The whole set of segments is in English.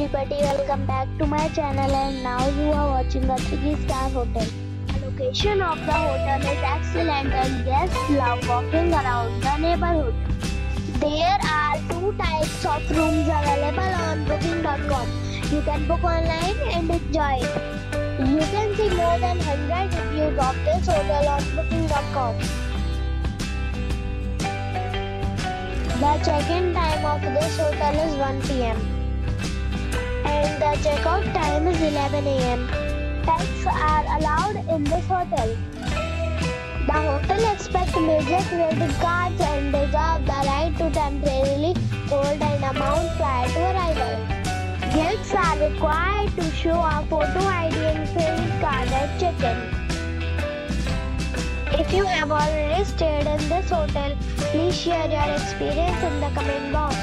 everybody, welcome back to my channel and now you are watching a 3 star hotel. The location of the hotel is excellent and guests love walking around the neighborhood. There are two types of rooms available on booking.com. You can book online and enjoy it. You can see more than 100 reviews of this hotel on booking.com. The check-in time of this hotel is 1 p.m. checkout time is 11 a.m. Pets are allowed in this hotel. The hotel expects major credit cards and reserves the right to temporarily hold an amount prior to arrival. Guests are required to show a photo ID and credit card at check-in. If you have already stayed in this hotel, please share your experience in the comment box.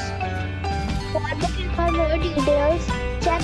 For more details,